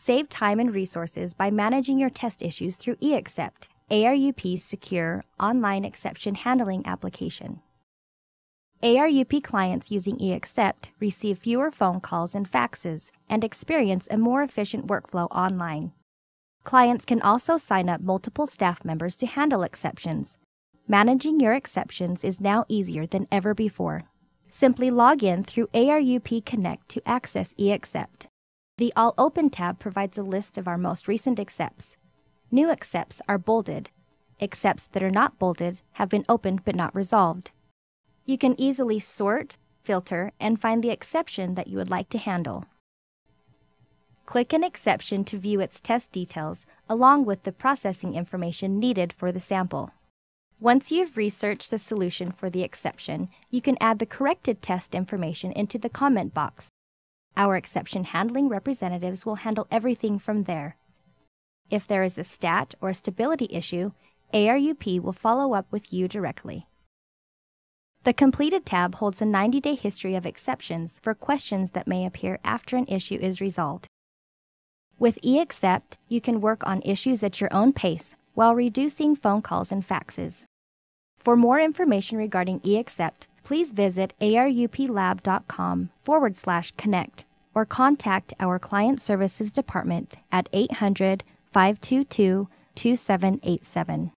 Save time and resources by managing your test issues through eExcept, ARUP's secure online exception handling application. ARUP clients using eExcept receive fewer phone calls and faxes and experience a more efficient workflow online. Clients can also sign up multiple staff members to handle exceptions. Managing your exceptions is now easier than ever before. Simply log in through ARUP Connect to access eExcept. The All Open tab provides a list of our most recent accepts. New accepts are bolded. Accepts that are not bolded have been opened but not resolved. You can easily sort, filter, and find the exception that you would like to handle. Click an exception to view its test details along with the processing information needed for the sample. Once you've researched the solution for the exception, you can add the corrected test information into the comment box. Our exception handling representatives will handle everything from there. If there is a stat or a stability issue, ARUP will follow up with you directly. The Completed tab holds a 90 day history of exceptions for questions that may appear after an issue is resolved. With eExcept, you can work on issues at your own pace while reducing phone calls and faxes. For more information regarding eExcept, please visit aruplab.com forward slash connect or contact our Client Services Department at 800 522 2787.